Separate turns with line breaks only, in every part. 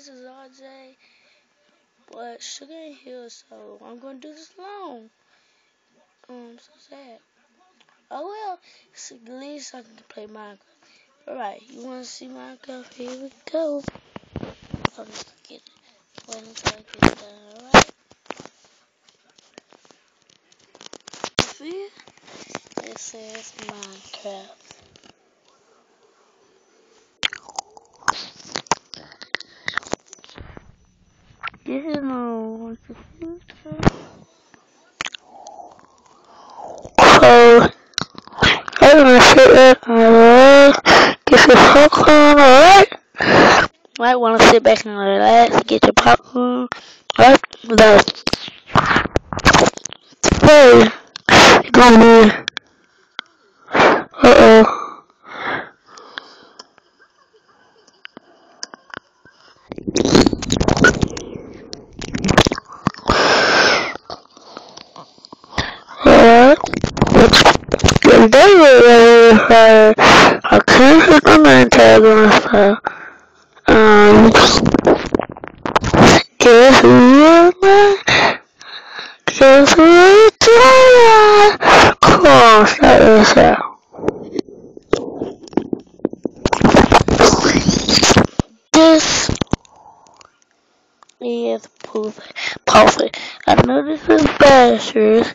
This is RJ, but Sugar ain't here, so I'm gonna do this alone. Um, so sad. Oh well, so at least I can play Minecraft. Alright, you wanna see Minecraft? Here we go. I'm just get it. Until I get done, alright? See? It says Minecraft. This is my. So, I'm gonna sit back and relax, get some popcorn, alright? Might wanna sit back and relax, get your popcorn, alright? That's If they were name tag on stuff. Um guess who Guess who Come on, start this is Puffy. I know this is Basher's,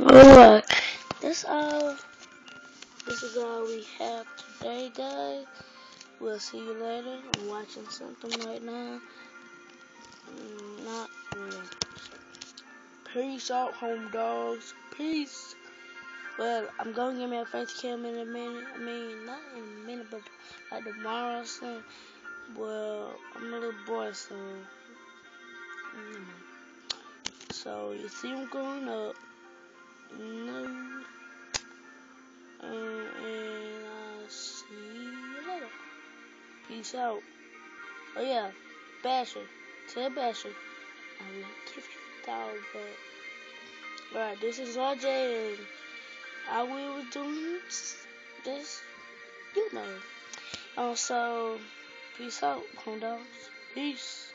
Alright, that's all. This is all we have today, guys. We'll see you later. I'm watching something right now. Not really. Peace out, home dogs. Peace. Well, I'm gonna get me a face cam in a minute. I mean, not in a minute, but like tomorrow or something. Well, I'm a little boy, so. Mm. So, you see him growing up. No. And I'll see you later. Peace out. Oh yeah, Basher. Tell Basher. I will give you a dollar but Alright, this is RJ and I will doing this, you know. Also, peace out, home dogs. Peace.